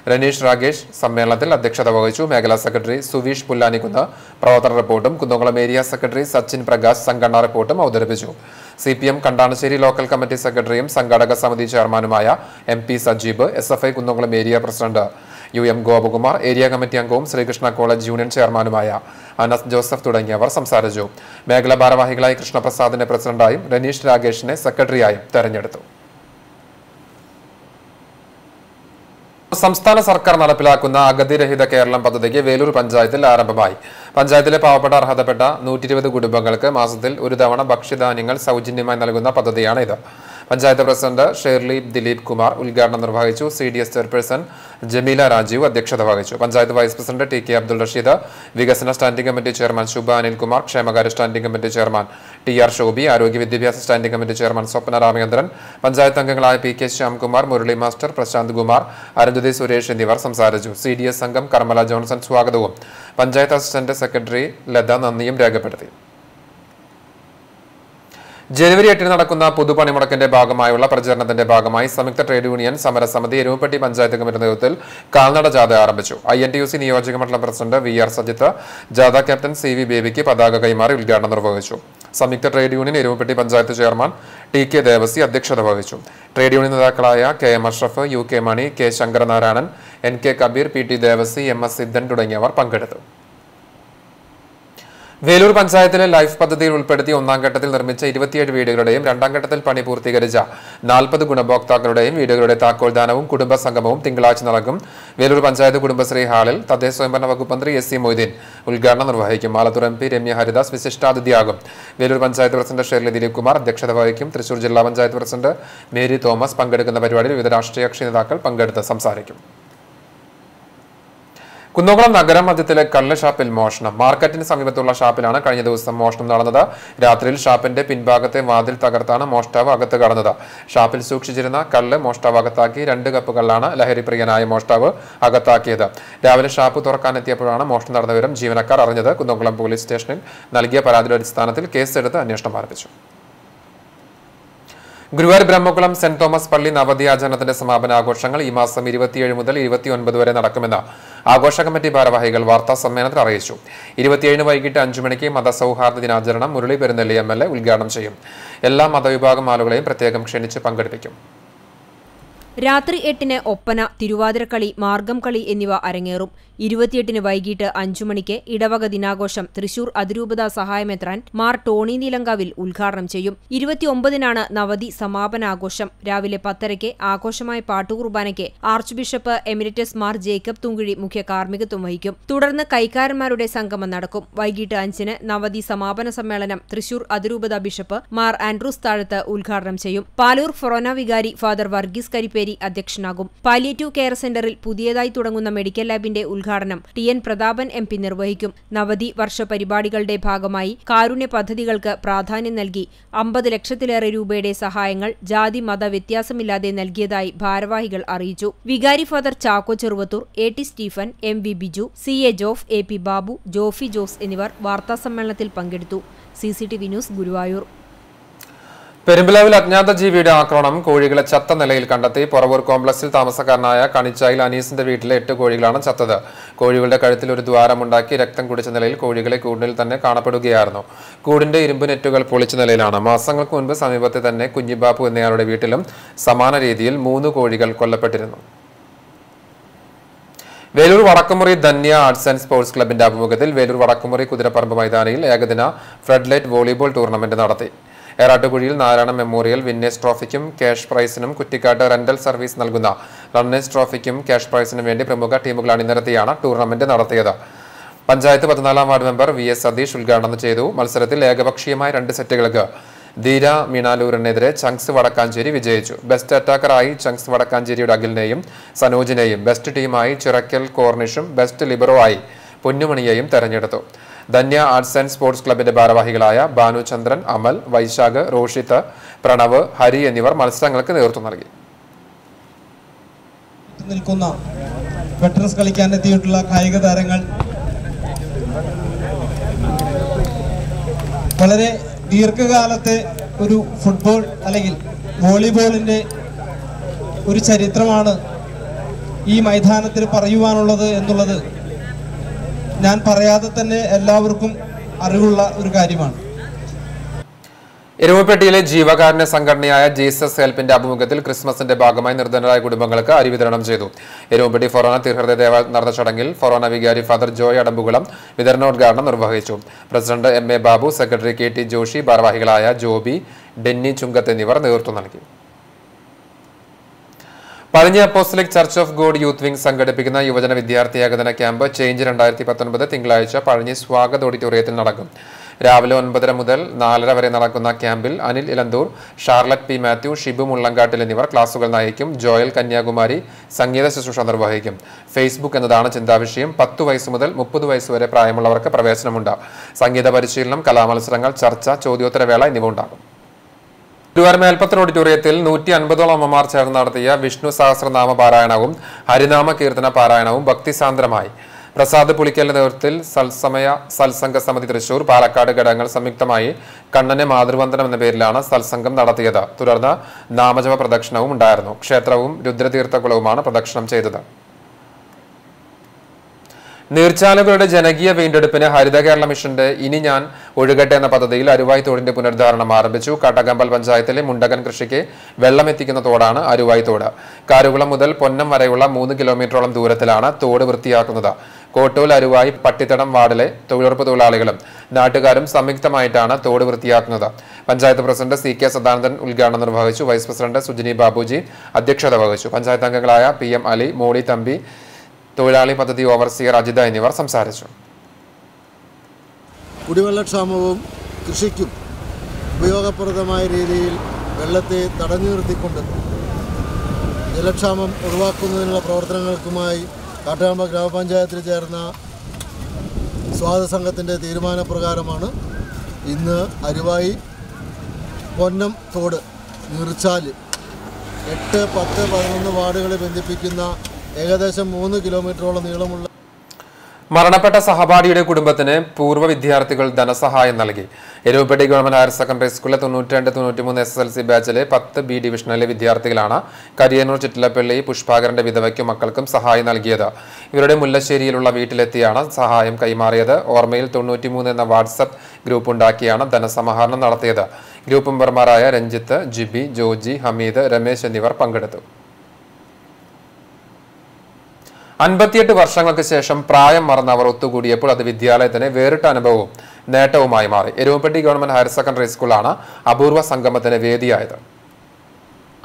രനീഷ് രാഗേഷ് സമ്മേളനത്തിൽ അധ്യക്ഷത വഹിച്ചു. മേഖലാ സെക്രട്ടറി സുവീഷ് പുല്ലാനിക്കുന്ന് പ്രവർത്തന റിപ്പോർട്ടും കുന്നംകുളം ഏരിയ സെക്രട്ടറി സച്ചിൻ പ്രകാശ് സംഘടനാ റിപ്പോർട്ടും അവതരിപ്പിച്ചു. C P M Kandanassery local committee സെക്രട്ടറിയും സംഘാടക സമിതി ചെയർമാനുമായ M P Sajeeb S F I Kunnamkulam area president U M Gopakumar area committee അംഗവും ശ്രീകൃഷ്ണ കോളേജ് യൂണിയൻ ചെയർമാനുമായ അനസ് ജോസഫ് തുടങ്ങിയവർ സംസാരിച്ചു. മേഖലാ ഭാരവാഹികളായി കൃഷ്ണപ്രസാദിനെ പ്രസിഡന്റായും രനീഷ് രാഗേഷിനെ സെക്രട്ടറിയായും തെരഞ്ഞെടുത്തു. സംസ്ഥാന സർക്കാർ നടപ്പിലാക്കുന്ന അഗതിരഹിത കേരളം പദ്ധതിക്ക് വേലൂർ പഞ്ചായത്തിൽ ആരംഭമായി. പഞ്ചായത്തിലെ പാവപ്പെട്ട അർഹതപ്പെട്ട നൂറ്റി കുടുംബങ്ങൾക്ക് മാസത്തിൽ ഒരു തവണ ഭക്ഷ്യധാന്യങ്ങൾ സൗജന്യമായി നൽകുന്ന പദ്ധതിയാണ് ഇത് പഞ്ചായത്ത് പ്രസിഡന്റ് ഷേർലി ദിലീപ് കുമാർ ഉദ്ഘാടനം നിർവഹിച്ചു C D S chairperson Jameela Rajeev അധ്യക്ഷത വഹിച്ചു. Panchayat vice president T K Abdul Rasheed വികസന standing committee chairman Shubha Anilkumar ക്ഷേമകാര്യ standing committee chairman T R Shobhi ആരോഗ്യ വിദ്യാഭ്യാസ standing committee chairman Swapna Ramachandran panchayat അംഗങ്ങളായ P K Shyamkumar Murali master Prashanth Kumar Arundhati Suresh എന്നിവർ സംസാരിച്ചു. സി ഡി എസ് അംഗം കർമ്മല ജോൺസൺ സ്വാഗതവും. പഞ്ചായത്ത് അസിസ്റ്റന്റ് സെക്രട്ടറി ലത നന്ദിയും രേഖപ്പെടുത്തി. ജനുവരി എട്ടിന് നടക്കുന്ന പൊതുപണിമുടക്കിന്റെ ഭാഗമായുള്ള പ്രചരണത്തിന്റെ ഭാഗമായി സംയുക്ത ട്രേഡ് യൂണിയൻ സമരസമിതി എരുമപ്പെട്ടി പഞ്ചായത്ത് കമ്മിറ്റി നേതൃത്വത്തിൽ കാൽനട ജാഥ ആരംഭിച്ചു. I N T U C നിയോജക മണ്ഡലം പ്രസിഡന്റ് വി ആർ സജിത്ത് ജാഥ ക്യാപ്റ്റൻ സി വി ബേബിക്ക് പതാക കൈമാറി ഉദ്ഘാടനം നിർവഹിച്ചു. സംയുക്ത trade union Erumapetty panchayat chairman T K Devasi അധ്യക്ഷത വഹിച്ചു. ട്രേഡ് യൂണിയൻ നേതാക്കളായ K M Ashraf U K Mani K Sankaranarayanan N K Kabeer P T Devasi M S Sidhan തുടങ്ങിയവർ പങ്കെടുത്തു. വേലൂർ പഞ്ചായത്തിലെ ലൈഫ് പദ്ധതിയിൽ ഉൾപ്പെടുത്തി ഒന്നാം ഘട്ടത്തിൽ നിർമ്മിച്ച ഇരുപത്തിയേഴ് വീടുകളുടെയും രണ്ടാം ഘട്ടത്തിൽ പണി പൂർത്തീകരിച്ച നാൽപ്പത് ഗുണഭോക്താക്കളുടെയും വീടുകളുടെ താക്കോൽദാനവും കുടുംബ സംഗമവും തിങ്കളാഴ്ച നടക്കും. വേലൂർ പഞ്ചായത്ത് കുടുംബശ്രീ ഹാളിൽ തദ്ദേശ സ്വയംഭരണ വകുപ്പ് മന്ത്രി എസ് സി മൊയ്തീൻ ഉദ്ഘാടനം നിർവഹിക്കും. ആലത്തൂർ എം പി രമ്യ ഹരിദാസ് വിശിഷ്ടാതിഥിയാകും. വേലൂർ പഞ്ചായത്ത് പ്രസിഡന്റ് ഷെർലി ദിലീപ് കുമാർ അധ്യക്ഷത വഹിക്കും. തൃശൂർ ജില്ലാ പഞ്ചായത്ത് പ്രസിഡന്റ് മേരി തോമസ് പങ്കെടുക്കുന്ന പരിപാടിയിൽ വിവിധ രാഷ്ട്രീയ കക്ഷി നേതാക്കൾ പങ്കെടുത്ത് സംസാരിക്കും. കുന്നംകുളം നഗരം മധ്യത്തിലെ കള്ള് ഷാപ്പിൽ മോഷണം. മാർക്കറ്റിന് സമീപത്തുള്ള ഷാപ്പിലാണ് കഴിഞ്ഞ ദിവസം മോഷണം നടന്നത്. രാത്രിയിൽ ഷാപ്പിന്റെ പിൻഭാഗത്തെ വാതിൽ തകർത്താണ് മോഷ്ടാവ് അകത്ത് കടന്നത്. ഷാപ്പിൽ സൂക്ഷിച്ചിരുന്ന കള്ള് മോഷ്ടാവ് അകത്താക്കി രണ്ട് കപ്പ് ലഹരി പ്രിയനായ മോഷ്ടാവ് അകത്താക്കിയത്. രാവിലെ ഷാപ്പ് തുറക്കാനെത്തിയപ്പോഴാണ് മോഷണം നടന്ന വിവരം ജീവനക്കാർ അറിഞ്ഞത്. കുന്നംകുളം പോലീസ് സ്റ്റേഷനിൽ നൽകിയ പരാതിയുടെ അടിസ്ഥാനത്തിൽ കേസെടുത്ത് അന്വേഷണം ആരംഭിച്ചു. ഗുരുവായൂർ ബ്രഹ്മകുളം സെന്റ് തോമസ് പള്ളി നവതിയാചരണത്തിന്റെ സമാപന ആഘോഷങ്ങൾ ഈ മാസം ഇരുപത്തിയേഴ് മുതൽ ഇരുപത്തിയൊൻപത് വരെ നടക്കുമെന്ന് ആഘോഷ കമ്മിറ്റി ഭാരവാഹികൾ വാർത്താ സമ്മേളനത്തിൽ അറിയിച്ചു. ഇരുപത്തിയേഴിന് വൈകിട്ട് അഞ്ചു മണിക്ക് മതസൗഹാർദ്ദ ദിനാചരണം Murali Perunnelli M L A ഉദ്ഘാടനം ചെയ്യും. എല്ലാ മതവിഭാഗം ആളുകളെയും പ്രത്യേകം ക്ഷണിച്ച് പങ്കെടുപ്പിക്കും. രാത്രി എട്ടിന് ഒപ്പന തിരുവാതിരക്കളി മാർഗം കളി എന്നിവ അരങ്ങേറും. ഇരുപത്തിയെട്ടിന് വൈകിട്ട് അഞ്ചു മണിക്ക് ഇടവക ദിനാഘോഷം തൃശൂർ അതിരൂപത സഹായമെത്രാൻ മാർ ടോണി നീലങ്കാവിൽ ഉദ്ഘാടനം ചെയ്യും. ഇരുപത്തിയൊമ്പതിനാണ് നവതി സമാപനാഘോഷം. രാവിലെ പത്തരയ്ക്ക് ആഘോഷമായ പാട്ടുകുർബാനയ്ക്ക് arch bishop emeritus Mar Jacob Thoomkuzhy മുഖ്യ കാർമ്മികത്വം വഹിക്കും. തുടർന്ന് കൈക്കാരന്മാരുടെ സംഗമം നടക്കും. വൈകിട്ട് അഞ്ചിന് നവതി സമാപന സമ്മേളനം തൃശൂർ അതിരൂപത ബിഷപ്പ് മാർ ആൻഡ്രൂസ് താഴത്ത് ഉദ്ഘാടനം ചെയ്യും. പാലൂർ ഫൊറോന വികാരി ഫാദർ വർഗീസ് കരിപ്പേരി അധ്യക്ഷനാകും. പാലിയേറ്റീവ് കെയർ സെന്ററിൽ പുതിയതായി തുടങ്ങുന്ന മെഡിക്കൽ ലാബിന്റെ ഉദ്ഘാടനം T N Prathapan M P നിർവഹിക്കും. നവതി വർഷ പരിപാടികളുടെ ഭാഗമായി കാരുണ്യ പദ്ധതികൾക്ക് പ്രാധാന്യം നൽകി. അമ്പത് ലക്ഷത്തിലേറെ രൂപയുടെ സഹായങ്ങൾ ജാതി മത വ്യത്യാസമില്ലാതെ നൽകിയതായി ഭാരവാഹികൾ അറിയിച്ചു. വികാരി father Chacko Cheruvathur A T Stephen M V Biju C A Joph A P Babu Jofy Jose എന്നിവർ വാർത്താസമ്മേളനത്തിൽ പങ്കെടുത്തു. C C T V news Guruvayur. പെരുമ്പിലാവിൽ അജ്ഞാത ജീവിയുടെ ആക്രമണം കോഴികളെ ചത്ത നിലയിൽ കണ്ടെത്തി പുറവൂർ കോംപ്ലക്സിൽ താമസക്കാരനായ കണിച്ചായിൽ അനീസിന്റെ വീട്ടിലെ എട്ട് കോഴികളാണ് ചത്തത്. കോഴികളുടെ കഴുത്തിൽ ഒരു ദ്വാരമുണ്ടാക്കി രക്തം കുടിച്ച നിലയിൽ കോഴികളെ കൂടിൽ തന്നെ കാണപ്പെടുകയായിരുന്നു. കൂടിന്റെ ഇരുമ്പ് നെറ്റുകൾ പൊളിച്ച നിലയിലാണ്. മാസങ്ങൾക്ക് മുൻപ് സമീപത്തെ തന്നെ കുഞ്ഞിബാപ്പു എന്നയാളുടെ വീട്ടിലും സമാന രീതിയിൽ മൂന്ന് കോഴികൾ കൊല്ലപ്പെട്ടിരുന്നു. Velur Vadakkumuri Dhanya arts and sports ക്ലബിന്റെ ആഭിമുഖ്യത്തിൽ വേലൂർ വടക്കുമുറി കുതിരപ്പറമ്പ് മൈതാനിയിൽ ഏകദിന ഫ്ലഡ്ലൈറ്റ് വോളിബോൾ ടൂർണമെന്റ് നടത്തി. ഏറാട്ടുകുഴിയിൽ നാരായണ മെമ്മോറിയൽ വിന്നേഴ്സ് ട്രോഫിക്കും ക്യാഷ് പ്രൈസിനും കുറ്റിക്കാട്ട് റെന്റൽ സർവീസ് നൽകുന്ന റണ്ണേഴ്സ് ട്രോഫിക്കും ക്യാഷ് പ്രൈസിനും വേണ്ടി പ്രമുഖ ടീമുകൾ അണിനിരത്തിയാണ് ടൂർണമെന്റ് നടത്തിയത്. പഞ്ചായത്ത് പതിനാലാം ward member V S Satheesh ഉദ്ഘാടനം ചെയ്തു. മത്സരത്തിൽ ഏകപക്ഷീയമായ രണ്ട് സെറ്റുകൾക്ക് ധീര മീണാലൂരിനെതിരെ ചങ്സ് വടക്കാഞ്ചേരി വിജയിച്ചു. ബെസ്റ്റ് അറ്റാക്കറായി ചങ്സ് വടക്കാഞ്ചേരിയുടെ അഖിലിനെയും സനോജിനെയും ബെസ്റ്റ് ടീമായി ചിറക്കൽ കോർണിഷും ബെസ്റ്റ് ലിബറോ ആയി പൊന്നുമണിയെയും തെരഞ്ഞെടുത്തു. ധന്യ ആർട്സ് ആൻഡ് സ്പോർട്സ് ക്ലബിന്റെ ഭാരവാഹികളായ ഭാനുചന്ദ്രൻ അമൽ വൈശാഖ് റോഷിത്ത് പ്രണവ് ഹരി എന്നിവർ മത്സരങ്ങൾക്ക് നേതൃത്വം നൽകി. നിൽക്കുന്ന വെറ്ററൻസ് കളിക്കാൻ എത്തിയിട്ടുള്ള കായിക താരങ്ങൾ വളരെ ദീർഘകാലത്തെ ഒരു ഫുട്ബോൾ അല്ലെങ്കിൽ വോളിബോളിന്റെ ഒരു ചരിത്രമാണ് ഈ മൈതാനത്തിൽ പറയുവാനുള്ളത് എന്നുള്ളത് ഞാൻ പറയാതെ തന്നെ എല്ലാവർക്കും അറിവുള്ള ഒരു കാര്യമാണ്. എരുമപ്പെട്ടിയിലെ ജീവകാരുണ്യ സംഘടനയായ ജീസസ് ഹെൽപ്പിന്റെ ആഭിമുഖ്യത്തിൽ ക്രിസ്മസിന്റെ ഭാഗമായി നിർധനരായ കുടുംബങ്ങൾക്ക് അരി വിതരണം ചെയ്തു. എരുമപ്പെട്ടി ഫൊറോന തീർഹൃദയ ദേവ നടന്ന ചടങ്ങിൽ ഫൊറോന വികാരി ഫാദർ ജോയ് അടമ്പുകുളം വിതരണോദ്ഘാടനം നിർവഹിച്ചു. President M A Babu secretary K T Joshy ഭാരവാഹികളായ ജോബി ഡെന്നി ചുങ്കത്ത് എന്നിവർ നേതൃത്വം നൽകി. Pazhanji apostolic church of God youth wing സംഘടിപ്പിക്കുന്ന യുവജന വിദ്യാർത്ഥി ഏകദിന ക്യാമ്പ് ചേഞ്ച് രണ്ടായിരത്തി പത്തൊൻപത് തിങ്കളാഴ്ച പഴഞ്ഞി സ്വാഗത ഓഡിറ്റോറിയത്തിൽ നടക്കും. രാവിലെ ഒൻപതര മുതൽ നാലര വരെ നടക്കുന്ന ക്യാമ്പിൽ Anil Elanthoor Charlotte P Mathew Shibu Mullankattil എന്നിവർ ക്ലാസുകൾ നയിക്കും. ജോയൽ കന്യാകുമാരി സംഗീത ശുശ്രൂഷ നിർവഹിക്കും. ഫേസ്ബുക്ക് എന്നതാണ് ചിന്താവിഷയം. പത്തു വയസ്സ് മുതൽ മുപ്പത് വയസ്സ് വരെ പ്രായമുള്ളവർക്ക് പ്രവേശനമുണ്ട്. സംഗീത പരിശീലനം കലാമത്സരങ്ങൾ ചർച്ച ചോദ്യോത്തരവേള എന്നിവ ഉണ്ടാകും. ഗുരുവായൂർ മേൽപ്പത്തൻ ഓഡിറ്റോറിയത്തിൽ നൂറ്റി അൻപതോളം അമ്മമാർ ചേർന്ന് നടത്തിയ വിഷ്ണു സഹസ്രനാമ പാരായണവും ഹരിനാമ കീർത്തന പാരായണവും ഭക്തിസാന്ദ്രമായി. പ്രസാദ് പുളിക്കലിന്റെ നേതൃത്വത്തിൽ സൽസമയ സത്സംഗ സമിതി തൃശൂർ പാലക്കാട് ഘടകങ്ങൾ സംയുക്തമായി കണ്ണനെ മാതൃവന്ദനം എന്ന പേരിലാണ് സത്സംഗം നടത്തിയത്. തുടർന്ന് നാമജപ പ്രദക്ഷിണവും ഉണ്ടായിരുന്നു. ക്ഷേത്രവും രുദ്രതീർത്ഥകുളവുമാണ് പ്രദക്ഷിണം ചെയ്തത്. നീർച്ചാലുകളുടെ ജനകീയ വീണ്ടെടുപ്പിന് ഹരിത കേരള മിഷന്റെ ഇനി ഞാൻ ഒഴുകട്ടെ എന്ന പദ്ധതിയിൽ അരുവായി തോടിന്റെ പുനരുദ്ധാരണം ആരംഭിച്ചു. കാട്ടകമ്പൽ പഞ്ചായത്തിലെ മുണ്ടകൻ കൃഷിക്ക് വെള്ളമെത്തിക്കുന്ന തോടാണ് അരുവായി തോട്. കാരുകുളം മുതൽ പൊന്നം വരെയുള്ള മൂന്ന് കിലോമീറ്ററോളം ദൂരത്തിലാണ് തോട് വൃത്തിയാക്കുന്നത്. കോട്ടൂൽ അരുവായി പട്ടിത്തടം വാർഡിലെ തൊഴിലുറപ്പ് തൊഴിലാളികളും നാട്ടുകാരും സംയുക്തമായിട്ടാണ് തോട് വൃത്തിയാക്കുന്നത്. Panchayat president C K Sadanandan ഉദ്ഘാടനം നിർവഹിച്ചു. വൈസ് പ്രസിഡന്റ് സുജിനി ബാബുജി അധ്യക്ഷത വഹിച്ചു. പഞ്ചായത്ത് അംഗങ്ങളായ P M Ali Molly Thampi തൊഴിലാളി പദ്ധതി ഓവർസിയർ അജിത എന്നിവർ സംസാരിച്ചു. കുടിവെള്ളക്ഷാമവും കൃഷിക്കും ഉപയോഗപ്രദമായ രീതിയിൽ വെള്ളത്തെ തടഞ്ഞു നിർത്തിക്കൊണ്ട് ജലക്ഷാമം ഒഴിവാക്കുന്നതിനുള്ള പ്രവർത്തനങ്ങൾക്കുമായി കാട്ടാമ്പ ഗ്രാമപഞ്ചായത്തിൽ ചേർന്ന സ്വാഗത സംഘത്തിന്റെ തീരുമാനപ്രകാരമാണ് ഇന്ന് അരുവായി പൊന്നം തോട് നിർച്ചാൽ എട്ട് പത്ത് പതിനൊന്ന് വാർഡുകളെ ബന്ധിപ്പിക്കുന്ന ഏകദേശം മൂന്ന് കിലോമീറ്ററോളം നീളമുള്ള മരണപ്പെട്ട സഹപാഠിയുടെ കുടുംബത്തിന് പൂർവ വിദ്യാർത്ഥികൾ ധനസഹായം നൽകി. എരുവപ്പെട്ടി ഗവൺമെന്റ് ഹയർ സെക്കൻഡറി സ്കൂളിലെ തൊണ്ണൂറ്റിരണ്ട് തൊണ്ണൂറ്റിമൂന്ന് എസ് എസ് എൽ സി ബാച്ചിലെ പത്ത് ബി ഡിവിഷനിലെ വിദ്യാർത്ഥികളാണ് കരിയനൂർ ചിറ്റിലപ്പള്ളി പുഷ്പാകരന്റെ വിധവയ്ക്കും മക്കൾക്കും സഹായം നൽകിയത്. ഇവരുടെ മുല്ലശ്ശേരിയിലുള്ള വീട്ടിലെത്തിയാണ് സഹായം കൈമാറിയത്. ഓർമ്മയിൽ തൊണ്ണൂറ്റിമൂന്ന് എന്ന വാട്സപ്പ് ഗ്രൂപ്പ് ഉണ്ടാക്കിയാണ് ധനസമാഹരണം നടത്തിയത്. ഗ്രൂപ്പ് മെമ്പർമാരായ രഞ്ജിത്ത് ജിബി ജോജി ഹമീദ് രമേശ് എന്നിവർ പങ്കെടുത്തു. അൻപത്തിയെട്ട് വർഷങ്ങൾക്ക് ശേഷം പ്രായം മറന്ന അവർ ഒത്തുകൂടിയപ്പോൾ അത് വിദ്യാലയത്തിന് വേറിട്ട അനുഭവവും നേട്ടവുമായി മാറി. എരുവപ്പെട്ടി ഗവൺമെന്റ് ഹയർ സെക്കൻഡറി സ്കൂളാണ് അപൂർവ സംഗമത്തിന് വേദിയായത്.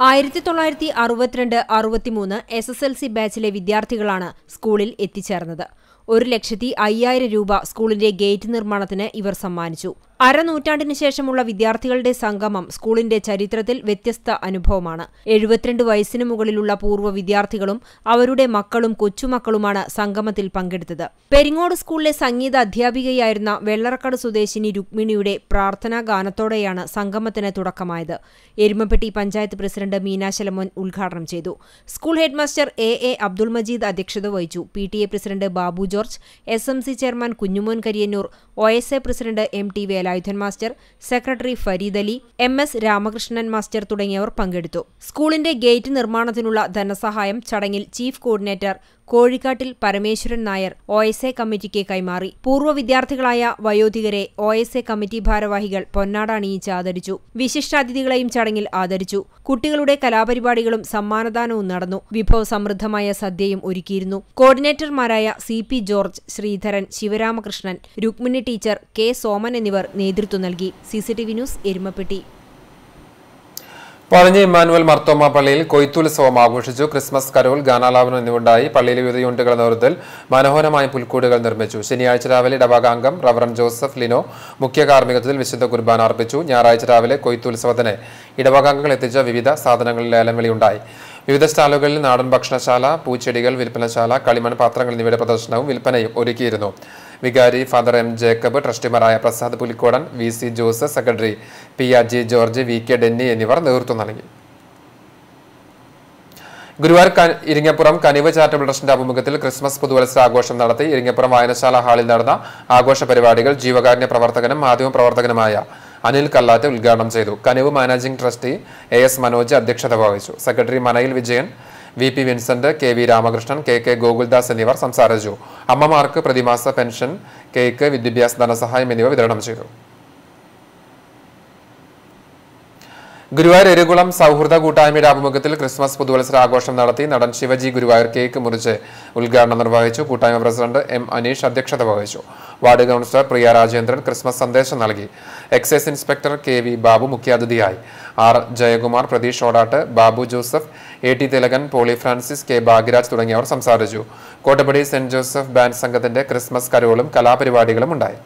ആയിരത്തി തൊള്ളായിരത്തി അറുപത്തിരണ്ട് അറുപത്തിമൂന്ന് എസ് എസ് എൽ സി ബാച്ചിലെ വിദ്യാർത്ഥികളാണ് സ്കൂളിൽ എത്തിച്ചേർന്നത്. ഒരു ലക്ഷത്തി അയ്യായിരം രൂപ സ്കൂളിന്റെ ഗേറ്റ് നിർമ്മാണത്തിന് ഇവർ സമ്മാനിച്ചു. അരനൂറ്റാണ്ടിനു ശേഷമുള്ള വിദ്യാർത്ഥികളുടെ സംഗമം സ്കൂളിന്റെ ചരിത്രത്തിൽ വ്യത്യസ്ത അനുഭവമാണ്. എഴുപത്തിരണ്ട് വയസ്സിന് മുകളിലുള്ള പൂർവ വിദ്യാർത്ഥികളും അവരുടെ മക്കളും കൊച്ചുമക്കളുമാണ് സംഗമത്തിൽ പങ്കെടുത്തത്. പെരിങ്ങോട് സ്കൂളിലെ സംഗീത അധ്യാപികയായിരുന്ന വെള്ളറക്കട് സ്വദേശിനി രുക്മിണിയുടെ പ്രാർത്ഥനാ ഗാനത്തോടെയാണ് സംഗമത്തിന് തുടക്കമായത്. എരുമപ്പെട്ടി പഞ്ചായത്ത് പ്രസിഡന്റ് മീനാശലമോൻ ഉദ്ഘാടനം ചെയ്തു. School headmaster A A Abdul Majeed അധ്യക്ഷത വഹിച്ചു. P T A president Babu George S M C chairman Kunjumon Kariyannur O S A president M T Velayudhan master secretary Fareed Ali M S Ramakrishnan master തുടങ്ങിയവർ പങ്കെടുത്തു. സ്കൂളിന്റെ ഗേറ്റ് നിർമ്മാണത്തിനുള്ള ധനസഹായം ചടങ്ങിൽ chief coordinator Kozhikkattil Parameswaran Nair O S A കമ്മിറ്റിക്ക് കൈമാറി. പൂർവ വിദ്യാർത്ഥികളായ വയോധികരെ ഒ എസ് എ കമ്മിറ്റി ഭാരവാഹികൾ പൊന്നാട അണിയിച്ച് ആദരിച്ചു. വിശിഷ്ടാതിഥികളെയും ചടങ്ങിൽ ആദരിച്ചു. കുട്ടികളുടെ കലാപരിപാടികളും സമ്മാനദാനവും നടന്നു. വിഭവ സമൃദ്ധമായ സദ്യയും ഒരുക്കിയിരുന്നു. കോർഡിനേറ്റർമാരായ C P George Sreedharan Sivaramakrishnan Rukmini teacher K Soman എന്നിവർ നേതൃത്വം നൽകി. CCTV news Erumapetty. Pazhanji Emmanuel Marthoma പള്ളിയിൽ കൊയ്ത്തുത്സവം ആഘോഷിച്ചു. ക്രിസ്മസ് കരോൾ ഗാനാലാപനം എന്നിവയുണ്ടായി. പള്ളിയിലെ വിവിധ യൂണിറ്റുകളുടെ നേതൃത്വത്തിൽ മനോഹരമായ പുൽക്കൂടുകൾ നിർമ്മിച്ചു. ശനിയാഴ്ച രാവിലെ ഇടവകാംഗം റവറൻ ജോസഫ് ലിനോ മുഖ്യ കാർമ്മികത്വത്തിൽ വിശുദ്ധ കുർബാന അർപ്പിച്ചു. ഞായറാഴ്ച രാവിലെ കൊയ്ത്തുത്സവത്തിന് ഇടവകാംഗങ്ങൾ എത്തിച്ച വിവിധ സാധനങ്ങളിൽ ലേലംവിളിയുണ്ടായി വിവിധ സ്റ്റാളുകളിൽ നാടൻ ഭക്ഷണശാല പൂച്ചെടികൾ വിൽപ്പനശാല കളിമൺ പാത്രങ്ങൾ എന്നിവയുടെ പ്രദർശനവും വിൽപ്പനയും ഒരുക്കിയിരുന്നു. വികാരി father M Jacob ട്രസ്റ്റിമാരായ Prasad Pulikkodan V C Jose secretary P R G George V K Denny എന്നിവർ നേതൃത്വം നൽകി. ഗുരുവായൂർ ഇരിങ്ങപ്പുറം കനിവ് ചാരിറ്റബിൾ ട്രസ്റ്റിന്റെ ആഭിമുഖ്യത്തിൽ ക്രിസ്മസ് പുതുവത്സര ആഘോഷം നടത്തി ഇരിങ്ങപ്പുറം വായനശാല ഹാളിൽ നടന്ന ആഘോഷ പരിപാടികൾ ജീവകാരുണ്യ പ്രവർത്തകനും മാധ്യമ പ്രവർത്തകനുമായ അനിൽ കല്ലാറ്റ് ഉദ്ഘാടനം ചെയ്തു. Kaniv managing trustee A S Manoj അധ്യക്ഷത വഹിച്ചു. Secretary Manayil Vijayan V P Vincent K V Ramakrishnan K K Gokuldas എന്നിവർ സംസാരിച്ചു. അമ്മമാർക്ക് പ്രതിമാസ പെൻഷൻ കേക്ക് വിദ്യാഭ്യാസ ധനസഹായം എന്നിവ വിതരണം ചെയ്തു. ഗുരുവായൂർ എരുകുളം സൗഹൃദ കൂട്ടായ്മയുടെ ആഭിമുഖ്യത്തിൽ ക്രിസ്മസ് പുതുവത്സര ആഘോഷം നടത്തി നടൻ ശിവജി ഗുരുവായൂർ കേക്ക് മുറിച്ച് ഉദ്ഘാടനം നിർവഹിച്ചു. കൂട്ടായ്മ പ്രസിഡന്റ് എം അനീഷ് അധ്യക്ഷത വഹിച്ചു. Ward councillor Priya Rajendran Christmas സന്ദേശം നൽകി. Excise inspector K V Babu മുഖ്യാതിഥിയായി. R Jayakumar Pratheesh Odatt Babu Joseph A T Thilakan Poly Francis K Bhagyaraj തുടങ്ങിയവർ സംസാരിച്ചു. കോട്ടപ്പടി സെന്റ് ജോസഫ് ബാൻഡ് സംഘത്തിന്റെ ക്രിസ്മസ് കരോളും കലാപരിപാടികളും ഉണ്ടായി.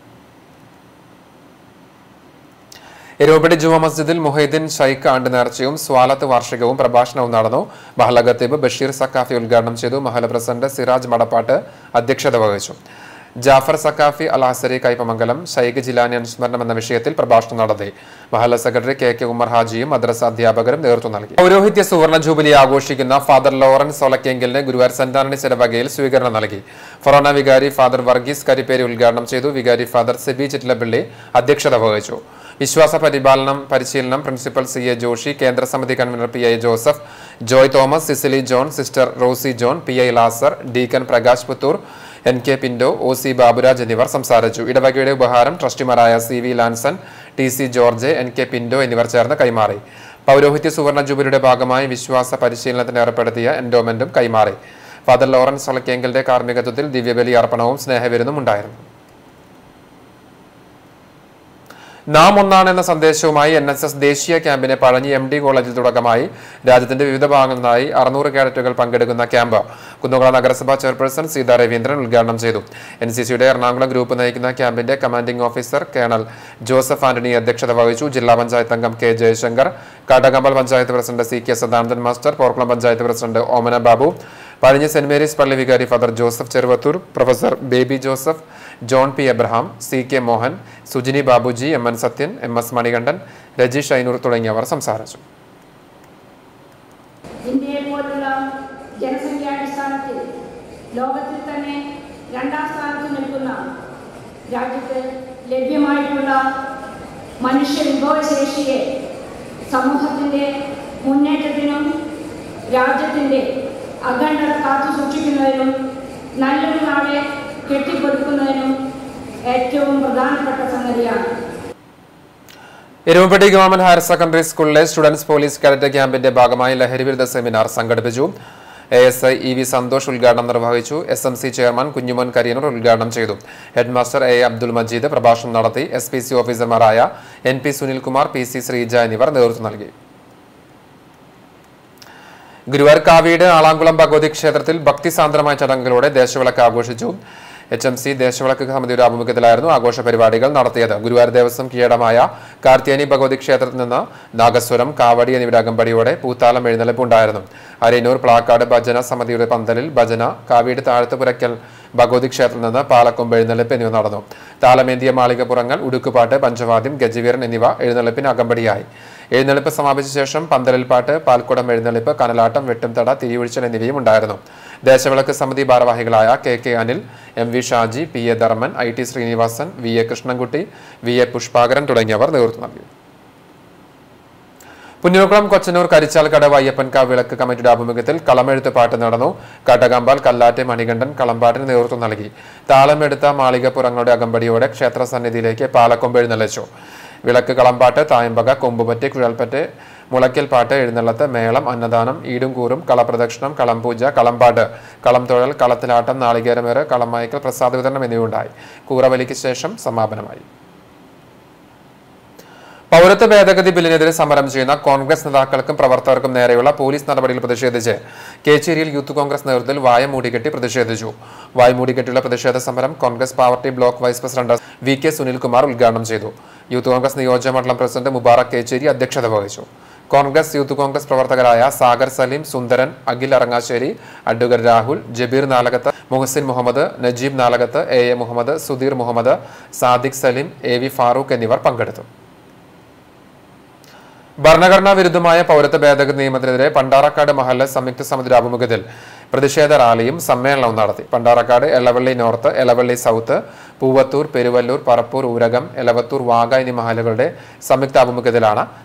എരോപടി ജുമാ മസ്ജിദിൽ മുഹൈദ്ദീൻ ഷൈഖ് ആണ്ട് നേർച്ചയും സ്വാലത്ത് വാർഷികവും പ്രഭാഷണവും നടന്നു. മഹല ഖത്തീബ് ബഷീർ സക്കാഫി ഉദ്ഘാടനം ചെയ്തു. മഹല പ്രസിഡന്റ് സിറാജ് മടപ്പാട്ട് അധ്യക്ഷത വഹിച്ചു. ജാഫർ സക്കാഫി അൽ ഹസരി കൈപ്പമംഗലം ഷൈഖ് ജിലാനി അനുസ്മരണം എന്ന വിഷയത്തിൽ പ്രഭാഷണം നടത്തി. മഹല്ല സെക്രട്ടറി കെ കെ ഉമർ ഹാജിയും മദ്രസ അധ്യാപകരും നേതൃത്വം നൽകി. പൗരോഹിത്യ സുവർണ ജൂബിലി ആഘോഷിക്കുന്ന ഫാദർ ലോറൻസ് ഒലക്കെങ്കിലിന് ഗുരുവായൂർ സെന്റാനണി ചെലവകയിൽ സ്വീകരണം നൽകി. ഫൊറോണ വികാരി ഫാദർ വർഗീസ് കരിപ്പേരി ഉദ്ഘാടനം ചെയ്തു. വികാരി ഫാദർ സെബി ചിറ്റിലപ്പിള്ളി അധ്യക്ഷത വഹിച്ചു. വിശ്വാസ പരിപാലനം പരിശീലനം പ്രിൻസിപ്പൽ സി എ ജോഷി കേന്ദ്ര സമിതി convener P I Joseph Joy Thomas Cecily John sister Rosy John P I Lazar deacon Prakash Puthur N K Pinto O C Baburaj എന്നിവർ സംസാരിച്ചു. ഇടവകയുടെ ഉപഹാരം ട്രസ്റ്റിമാരായ C V Lanson T C George N K Pinto എന്നിവർ ചേർന്ന് കൈമാറി. പൗരോഹിത്യ സുവർണ ജൂബിലിയുടെ ഭാഗമായി വിശ്വാസ പരിശീലനത്തിന് ഏർപ്പെടുത്തിയ എൻഡോമെന്റും കൈമാറി. ഫാദർ ലോറൻസ് ഒളക്കേങ്കലിന്റെ കാർമ്മികത്വത്തിൽ ദിവ്യബലി അർപ്പണവും സ്നേഹവിരുന്നും ഉണ്ടായിരുന്നു. നാം ഒന്നാണ് എന്ന സന്ദേശവുമായി എൻ എസ് എസ് ദേശീയ ക്യാമ്പിനെ പഴഞ്ഞി എം ഡി കോളേജിൽ തുടക്കമായി. രാജ്യത്തിന്റെ വിവിധ ഭാഗങ്ങളിലായി അറുന്നൂറ് കാഡറ്റുകൾ പങ്കെടുക്കുന്ന ക്യാമ്പ് കുന്നുകുള നഗരസഭാ ചെയർപേഴ്സൺ സീതാ രവീന്ദ്രൻ ഉദ്ഘാടനം ചെയ്തു. എൻ സി സിയുടെ എറണാകുളം ഗ്രൂപ്പ് നയിക്കുന്ന ക്യാമ്പിന്റെ commanding officer colonel Joseph Antony അധ്യക്ഷത വഹിച്ചു ജില്ലാ പഞ്ചായത്ത് അംഗം K Jayashankar Kattakampal panchayat president C K Sadanandan master Porkulam panchayat president Omana Babu Pazhanji saint Mary's പള്ളി വികാരി father Joseph Cheruvathur professor Baby Joseph John P. Abraham C. K. Mohan Sujini Babuji M. N. Sathyan M. S. Manikandan Rajeesh Ainoor തുടങ്ങിയവർ സംസാരിച്ചു. ഇന്ത്യയെ ലോകത്തിൽ തന്നെ രണ്ടാം നിൽക്കുന്ന സമൂഹത്തിന്റെ മുന്നേറ്റത്തിനും രാജ്യത്തിന്റെ അഖണ്ഡത കാത്തു സൂക്ഷിക്കുന്നതിനും നല്ലൊരു നാളെ കെട്ടിപ്പടുക്കുന്നതിനും ഏറ്റവും പ്രധാനപ്പെട്ട സംഗതിയാണ്. എരുമപ്പെട്ടി ഗവൺമെന്റ് ഹയർ സെക്കൻഡറി സ്കൂളിലെ സ്റ്റുഡൻസ് പോലീസ് കാഡറ്റ് ക്യാമ്പിന്റെ ഭാഗമായി ലഹരിവിരുദ്ധ സെമിനാർ സംഘടിപ്പിച്ചു. A S I E V Santhosh ഉദ്ഘാടനം നിർവഹിച്ചു. S M C chairman Kunjumon Kariyanur ഉദ്ഘാടനം ചെയ്തു. ഹെഡ്മാസ്റ്റർ എ അബ്ദുൽ മജീദ് പ്രഭാഷണം നടത്തി. എസ് പി സി ഓഫീസർമാരായ N P Sunilkumar P C Sreeja എന്നിവർ നേതൃത്വം നൽകി. ഗുരുവായൂർ കാവിയുടെ ആളാങ്കുളം ഭഗവതി ക്ഷേത്രത്തിൽ ഭക്തിസാന്ദ്രമായ ചടങ്ങുകളോടെ ദേശവിളക്ക് ആഘോഷിച്ചു. എച്ച് എം സി ദേശവിളക്ക് സമിതിയുടെ ആഭിമുഖ്യത്തിലായിരുന്നു ആഘോഷ പരിപാടികൾ നടത്തിയത്. ഗുരുവായൂർ ദേവസ്വം കീഴടമായ കാർത്തിയാനി ഭഗവതി ക്ഷേത്രത്തിൽ നിന്ന് നാഗസ്വരം കാവടി എന്നിവയുടെ അകമ്പടിയോടെ പൂത്താലം എഴുന്നള്ളിപ്പ് ഉണ്ടായിരുന്നു. അരയന്നൂർ പ്ലാക്കാട് ഭജന സമിതിയുടെ പന്തലിൽ ഭജന കാവീട് താഴത്തുപുരയ്ക്കൽ ഭഗവതി ക്ഷേത്രത്തിൽ നിന്ന് പാലക്കൊമ്പ് എഴുന്നള്ളിപ്പ് എന്നിവ നടന്നു. താലമേന്തിയ മാളികപ്പുറങ്ങൾ ഉടുക്കുപാട്ട് പഞ്ചവാദ്യം ഗജവീരൻ എന്നിവ എഴുന്നള്ളിപ്പിന് അകമ്പടിയായി. എഴുന്നള്ളിപ്പ് സമാപിച്ച ശേഷം പന്തലിൽപ്പാട്ട് പാൽക്കുടം എഴുന്നള്ളിപ്പ് കനലാട്ടം വെട്ടുംതട തിരിയൊഴിച്ചൽ എന്നിവയും ഉണ്ടായിരുന്നു. ദേശവിളക്ക് സമിതി ഭാരവാഹികളായ K K Anil M V Shaji P A Dharman I T Srinivasan V A Krishnankutty V A Pushpakaran തുടങ്ങിയവർ നേതൃത്വം നൽകി. പുന്നൂർക്കുളം കൊച്ചനൂർ കരിച്ചാൽക്കടവ് അയ്യപ്പൻകാവ് വിളക്ക് കമ്മിറ്റിയുടെ ആഭിമുഖ്യത്തിൽ കളമെഴുത്ത് പാട്ട് നടന്നു. കാട്ടകമ്പാൽ കല്ലാറ്റ് മണികണ്ഠൻ കളമ്പാട്ടിന് നേതൃത്വം നൽകി. താളമെടുത്ത മാളികപ്പുറങ്ങളുടെ അകമ്പടിയോടെ ക്ഷേത്ര സന്നിധിയിലേക്ക് പാലക്കൊമ്പ് എഴുന്നള്ളിച്ചു. വിളക്ക് കളമ്പാട്ട് തായമ്പക കൊമ്പുപറ്റ് കുഴൽപ്പറ്റ് മുളയ്ക്കൽ പാട്ട് എഴുന്നള്ളത്ത് മേളം അന്നദാനം ഈടും കൂറും കളപ്രദക്ഷിണം കളംപൂജ കളമ്പാട്ട് കളംതൊഴൽ കളത്തിലാട്ടം നാളികേരമേറ് കളമയക്കൽ പ്രസാദ വിതരണം എന്നിവയുണ്ടായി. കൂറവലിക്ക് ശേഷം സമാപനമായി. പൗരത്വ ഭേദഗതി ബില്ലിനെതിരെ സമരം ചെയ്യുന്ന കോൺഗ്രസ് നേതാക്കൾക്കും പ്രവർത്തകർക്കും നേരെയുള്ള പോലീസ് നടപടിയിൽ പ്രതിഷേധിച്ച് കേച്ചേരിയിൽ യൂത്ത് കോൺഗ്രസ് നേതൃത്വത്തിൽ വായ മൂടികെട്ടി പ്രതിഷേധിച്ചു. വായ മൂടികെട്ടിയുള്ള പ്രതിഷേധ സമരം Congress party block vice president V K Sunilkumar ഉദ്ഘാടനം ചെയ്തു. യൂത്ത് കോൺഗ്രസ് നിയോജകമണ്ഡലം പ്രസിഡന്റ് മുബാറക് കേച്ചേരി അധ്യക്ഷത വഹിച്ചു. കോൺഗ്രസ് യൂത്ത് കോൺഗ്രസ് പ്രവർത്തകരായ Sagar Saleem Sundaran Akhil Arangassery advocate Rahul Jabeer Nalakath Muhsin Muhammad Najeeb Nalakath A A Muhammad Sudheer Muhammad Sadiq Saleem A V Farooq എന്നിവർ പങ്കെടുത്തു. ഭരണഘടനാ വിരുദ്ധമായ പൗരത്വ ഭേദഗതി നിയമത്തിനെതിരെ പണ്ടാറക്കാട് മഹല്ല സംയുക്ത സമിതിയുടെ ആഭിമുഖ്യത്തിൽ പ്രതിഷേധ റാലിയും സമ്മേളനവും നടത്തി. പണ്ടാറക്കാട് എളവള്ളി നോർത്ത് എളവള്ളി സൗത്ത് പൂവത്തൂർ പെരുവല്ലൂർ പറപ്പൂർ ഊരകം എലവത്തൂർ വാഗ എന്നീ മഹലുകളുടെ സംയുക്ത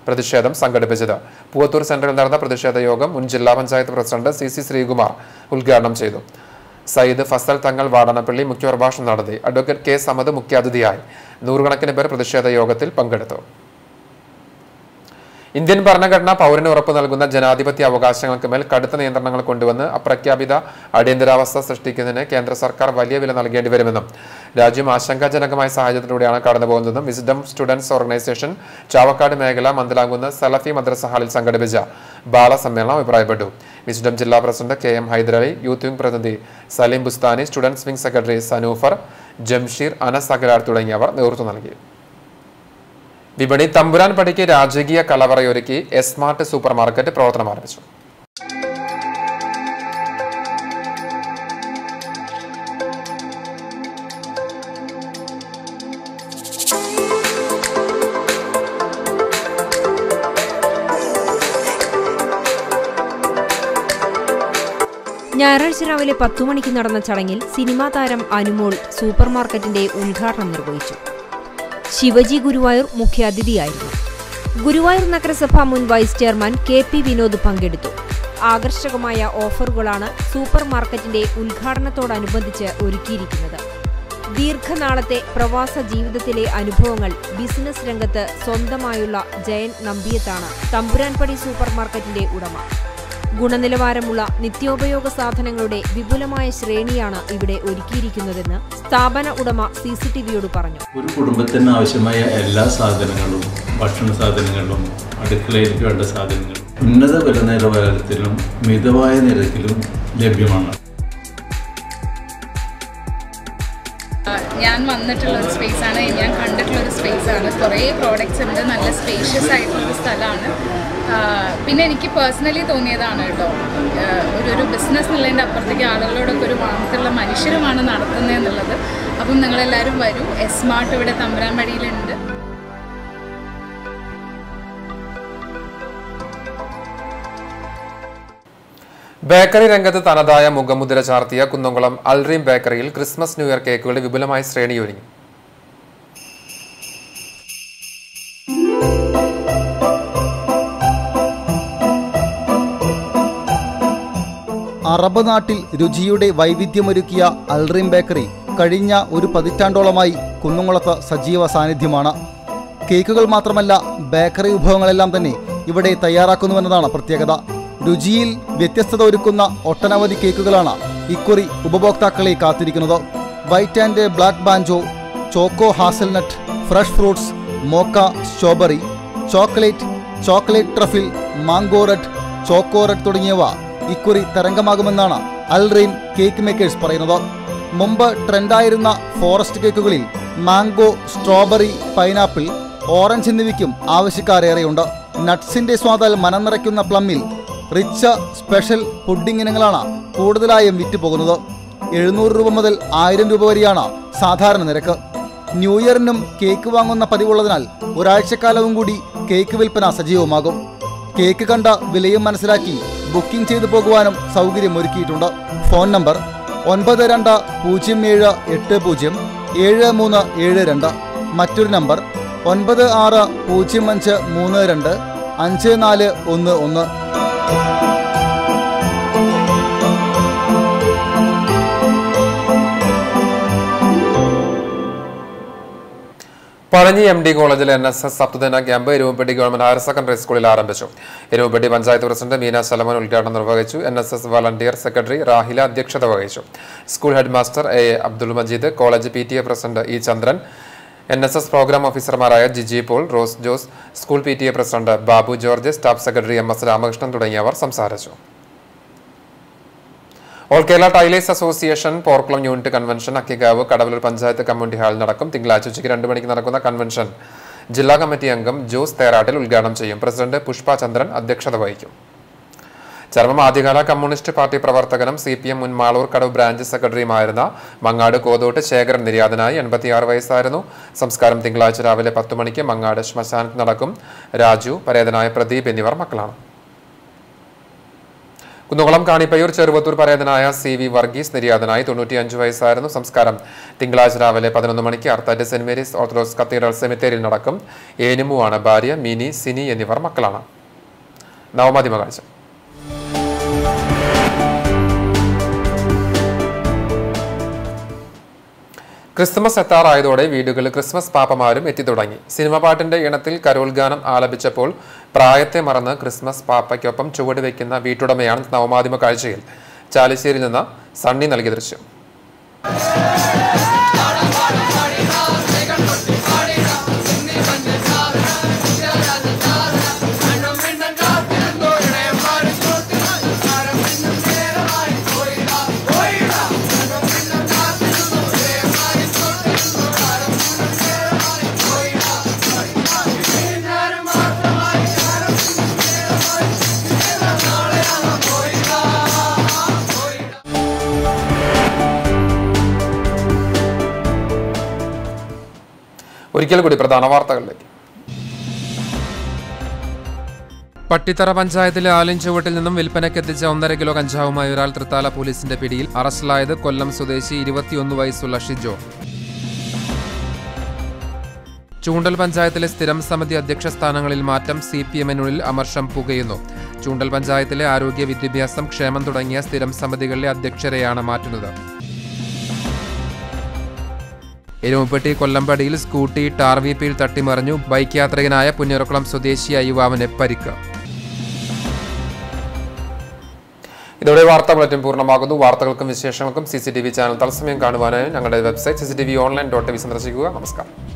പ്രതിഷേധം സംഘടിപ്പിച്ചത്. പൂവത്തൂർ സെന്ററിൽ നടന്ന പ്രതിഷേധ യോഗം മുൻ ജില്ലാ panchayat president C C Sreekumar ഉദ്ഘാടനം ചെയ്തു. സയ്യിദ് ഫസൽ തങ്ങൾ വാടനപ്പള്ളി മുഖ്യപ്രഭാഷണം നടത്തി. അഡ്വക്കേറ്റ് കെ സമദ് മുഖ്യാതിഥിയായി. നൂറുകണക്കിന് പേർ പ്രതിഷേധ യോഗത്തിൽ പങ്കെടുത്തു. ഇന്ത്യൻ ഭരണഘടന പൗരന് ഉറപ്പ് നൽകുന്ന ജനാധിപത്യ അവകാശങ്ങൾക്ക് മേൽ കടുത്ത നിയന്ത്രണങ്ങൾ കൊണ്ടുവന്ന് അപ്രഖ്യാപിത അടിയന്തരാവസ്ഥ സൃഷ്ടിക്കുന്നതിന് കേന്ദ്ര സർക്കാർ വലിയ വില നൽകേണ്ടി വരുമെന്നും രാജ്യം ആശങ്കാജനകമായ സാഹചര്യത്തിലൂടെയാണ് കടന്നുപോകുന്നതെന്നും വിസ്ഡം സ്റ്റുഡൻസ് ഓർഗനൈസേഷൻ ചാവക്കാട് മേഖല മന്ദലാങ്കുന്ന് സലഫി മദ്രസ ഹാളിൽ സംഘടിപ്പിച്ച ബാലസമ്മേളനം അഭിപ്രായപ്പെട്ടു. വിസ്ഡം ജില്ലാ president K M Hyderali youth wing പ്രതിനിധി Saleem Bustani students wing secretary Sanoofar Jamsheer Anas Agarar തുടങ്ങിയവർ നേതൃത്വം നൽകി. വിപണി തമ്പുരാൻ പടിക്ക് രാജകീയ കലവറയൊരുക്കി എസ്മാർട്ട് സൂപ്പർ മാർക്കറ്റ് പ്രവർത്തനം ആരംഭിച്ചു. ഞായറാഴ്ച രാവിലെ പത്തു മണിക്ക് നടന്ന ചടങ്ങിൽ സിനിമാ താരം അനുമോൾ സൂപ്പർ മാർക്കറ്റിന്റെ ഉദ്ഘാടനം നിർവഹിച്ചു. ശിവജി ഗുരുവായൂർ മുഖ്യാതിഥിയായിരുന്നു. ഗുരുവായൂർ നഗരസഭ മുൻ vice chairman K P Vinod പങ്കെടുത്തു. ആകർഷകമായ ഓഫറുകളാണ് സൂപ്പർ മാർക്കറ്റിന്റെ ഉദ്ഘാടനത്തോടനുബന്ധിച്ച് ഒരുക്കിയിരിക്കുന്നത്. ദീർഘനാളത്തെ പ്രവാസ ജീവിതത്തിലെ അനുഭവങ്ങൾ ബിസിനസ് രംഗത്ത് സ്വന്തമായുള്ള ജയൻ നമ്പിയത്താണ് തമ്പുരാൻപടി സൂപ്പർ മാർക്കറ്റിന്റെ ഉടമ. ഗുണനിലവാരമുള്ള നിത്യോപയോഗ സാധനങ്ങളുടെ വിപുലമായ ശ്രേണിയാണ് ഇവിടെ ഒരുക്കിയിരിക്കുന്നതെന്ന് സ്ഥാപന ഉടമ സി സി ടി വിയോട് പറഞ്ഞു. ഒരു കുടുംബത്തിന് ആവശ്യമായ എല്ലാ സാധനങ്ങളും ഭക്ഷണ സാധനങ്ങളും അടുക്കളയിലേക്ക് വേണ്ട സാധനങ്ങളും ഉന്നത വില നിലവാരത്തിലും മിതമായ നിരക്കിലും ലഭ്യമാണ്. ഞാൻ വന്നിട്ടുള്ള ഒരു സ്പേസാണ് ഞാൻ കണ്ടിട്ടുള്ള ഒരു സ്പേസാണ് കുറേ പ്രോഡക്റ്റ്സ് ഉണ്ട്. നല്ല സ്പേഷ്യസ് ആയിട്ടുള്ളൊരു സ്ഥലമാണ്. പിന്നെ എനിക്ക് പേഴ്സണലി തോന്നിയതാണ് കേട്ടോ. ഒരു ഒരു ബിസിനസ് എന്നുള്ളതിന്റെ അപ്പുറത്തേക്ക് ആളുകളോടൊക്കെ ഒരു വാർത്തയുള്ള മനുഷ്യരുമാണ് നടത്തുന്നത് എന്നുള്ളത് അപ്പം നിങ്ങളെല്ലാവരും വരൂ. എസ്മാർട്ട് ഇവിടെ തമ്പുരാൻപടിയിലുണ്ട് ബേക്കറി രംഗത്ത് തനതായ മുഖമുദ്ര ചാർത്തിയ കുന്നംകുളം അൽറീം ബേക്കറിയിൽ ക്രിസ്മസ് ന്യൂ ഇയർ കേക്കുകളുടെ വിപുലമായ ശ്രേണി ഒരുങ്ങി. അറബ് നാട്ടിൽ രുചിയുടെ വൈവിധ്യമൊരുക്കിയ അൽറീം ബേക്കറി കഴിഞ്ഞ ഒരു പതിറ്റാണ്ടോളമായി കുന്നുംകുളത്ത് സജീവ സാന്നിധ്യമാണ്. കേക്കുകൾ മാത്രമല്ല ബേക്കറി വിഭവങ്ങളെല്ലാം തന്നെ ഇവിടെ തയ്യാറാക്കുന്നുവെന്നതാണ് പ്രത്യേകത. രുചിയിൽ വ്യത്യസ്തത ഒരുക്കുന്ന ഒട്ടനവധി കേക്കുകളാണ് ഇക്കുറി ഉപഭോക്താക്കളെ കാത്തിരിക്കുന്നത്. White and black banjo choco hazelnut fresh fruits mocha strawberry chocolate chocolate truffle mango red choco red തുടങ്ങിയവ ഇക്കുറി തരംഗമാകുമെന്നാണ് അൽറീൻ കേക്ക് മേക്കേഴ്സ് പറയുന്നത്. മുമ്പ് ട്രെൻഡായിരുന്ന ഫോറസ്റ്റ് കേക്കുകളിൽ മാംഗോ സ്ട്രോബെറി പൈനാപ്പിൾ ഓറഞ്ച് എന്നിവയ്ക്കും ആവശ്യക്കാരേറെയുണ്ട്. നട്ട്സിന്റെ സ്വാദാൽ മനം നിറയ്ക്കുന്ന പ്ലമ്മിൽ റിച്ച് സ്പെഷ്യൽ പുഡിംഗ് ഇനങ്ങളാണ് കൂടുതലായും വിറ്റ് പോകുന്നത് എഴുന്നൂറ് രൂപ മുതൽ ആയിരം രൂപ വരെയാണ് സാധാരണ നിരക്ക്. ന്യൂ ഇയറിനും കേക്ക് വാങ്ങുന്ന പതിവുള്ളതിനാൽ ഒരാഴ്ചക്കാലവും കൂടി കേക്ക് വിൽപ്പന സജീവമാകും. കേക്ക് കണ്ട വിലയും മനസ്സിലാക്കി ബുക്കിംഗ് ചെയ്തു പോകുവാനും സൗകര്യമൊരുക്കിയിട്ടുണ്ട്. ഫോൺ നമ്പർ ഒൻപത് രണ്ട് പൂജ്യം ഏഴ് എട്ട് പൂജ്യം ഏഴ് മൂന്ന് ഏഴ് രണ്ട്. മറ്റൊരു നമ്പർ ഒൻപത് ആറ് പൂജ്യം അഞ്ച് മൂന്ന് രണ്ട് അഞ്ച് നാല് ഒന്ന് ഒന്ന്. പഴഞ്ഞി എം ഡി കോളേജിൽ N S S സപ്തദിന camp Eruvappetty government higher secondary സ്കൂളിൽ ആരംഭിച്ചു. എരുവപ്പെട്ടി പഞ്ചായത്ത് പ്രസിഡന്റ് മീന സലമൻ ഉദ്ഘാടനം നിർവഹിച്ചു. N S S volunteer secretary Rahila അധ്യക്ഷത വഹിച്ചു. School head master A Abdul Majeed college P T A president E Chandran N S S program ഓഫീസർമാരായ Jiji Paul Rose Jose school P T A president Babu George staff secretary M S Ramakrishnan തുടങ്ങിയവർ സംസാരിച്ചു. All Kerala tailors association Porkulam unit convention Akkikavu Kadavallur panchayat community ഹാളിൽ നടക്കും. തിങ്കളാഴ്ച ഉച്ചയ്ക്ക് രണ്ട് മണിക്ക് നടക്കുന്ന കൺവെൻഷൻ ജില്ലാ കമ്മിറ്റി അംഗം ജോസ് തേറാട്ടിൽ ഉദ്ഘാടനം ചെയ്യും. പ്രസിഡന്റ് പുഷ്പ ചന്ദ്രൻ അധ്യക്ഷത വഹിക്കും. ചർമ്മം ആദ്യകാല കമ്മ്യൂണിസ്റ്റ് പാർട്ടി പ്രവർത്തകനും സി പി എം മുൻ മാളൂർ കടവ് ബ്രാഞ്ച് സെക്രട്ടറിയുമായിരുന്ന മങ്ങാട് കോതോട്ട് ശേഖരൻ നിര്യാതനായി എൺപത്തിയാറ് വയസ്സായിരുന്നു. സംസ്കാരം തിങ്കളാഴ്ച രാവിലെ പത്ത് മണിക്ക് മങ്ങാട് ശ്മശാനത്ത് നടക്കും. രാജു പരേതനായ പ്രദീപ് എന്നിവർ മക്കളാണ്. കുന്നുകുളം കാണിപ്പയ്യൂർ ചെറുവത്തൂർ പരേതനായ സി വി വർഗീസ് നിര്യാതനായി തൊണ്ണൂറ്റിയഞ്ച് വയസ്സായിരുന്നു സംസ്കാരം. തിങ്കളാഴ്ച രാവിലെ പതിനൊന്ന് മണിക്ക് Arthat saint Mary's orthodox cathedral സെമിത്തേരിയിൽ നടക്കും. ഏനുമുവാണ് ഭാര്യ മിനി സിനി എന്നിവർ മക്കളാണ്. നവമാധ്യമ കാഴ്ച ക്രിസ്മസ് എത്താറായതോടെ വീടുകളിൽ ക്രിസ്മസ് പാപ്പമാരും എത്തിത്തുടങ്ങി. സിനിമ പാട്ടിന്റെ ഇണത്തിൽ കരോൾ ഗാനം ആലപിച്ചപ്പോൾ പ്രായത്തെ മറന്ന് ക്രിസ്മസ് പാപ്പയ്ക്കൊപ്പം ചുവട് വയ്ക്കുന്ന വീട്ടുടമയാണ് നവമാധ്യമ കാഴ്ചയിൽ. ചാലിശ്ശേരിയിൽ നിന്ന് സണ്ണി നൽകിയ ദൃശ്യം. ഒരിക്കൽ കൂടി പ്രധാന വാർത്തകളിലേക്ക്. പട്ടിത്തറ പഞ്ചായത്തിലെ ആലിൻചുവട്ടിൽ നിന്നും വിൽപ്പനയ്ക്കെത്തിച്ച ഒന്നര കിലോ കഞ്ചാവുമായി ഒരാൾ തൃത്താല പോലീസിന്റെ പിടിയിൽ അറസ്റ്റിലായത് കൊല്ലം സ്വദേശി ഇരുപത്തിയൊന്ന് വയസ്സുള്ള ഷിജോ. ചൂണ്ടൽ പഞ്ചായത്തിലെ സ്ഥിരം സമിതി അധ്യക്ഷ സ്ഥാനങ്ങളിൽ മാറ്റം സി പി എമ്മിനുള്ളിൽ അമർഷം പുകയുന്നു. ചൂണ്ടൽ പഞ്ചായത്തിലെ ആരോഗ്യ വിദ്യാഭ്യാസം ക്ഷേമം തുടങ്ങിയ സ്ഥിരം സമിതികളിലെ അധ്യക്ഷരെയാണ് മാറ്റുന്നത്. എരുമപ്പെട്ടി കൊല്ലമ്പടിയിൽ സ്കൂട്ടി ടാർവീപ്പിയിൽ തട്ടിമറിഞ്ഞു ബൈക്ക് യാത്രികനായ പുന്നൂർക്കുളം സ്വദേശിയായ യുവാവിന് പരിക്ക്. ഇതോടെ വാർത്താ ബുള്ളറ്റിൻ പൂർണമാകുന്നു. വാർത്തകൾക്കും വിശേഷങ്ങൾക്കും C C T V channel തത്സമയം കാണുവാനായി ഞങ്ങളുടെ website C C T V online dot V സന്ദർശിക്കുക. നമസ്കാരം.